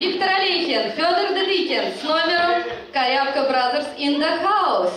Виктор Олейхин, Федор Дедыкин с номером Корябка Brothers in the House.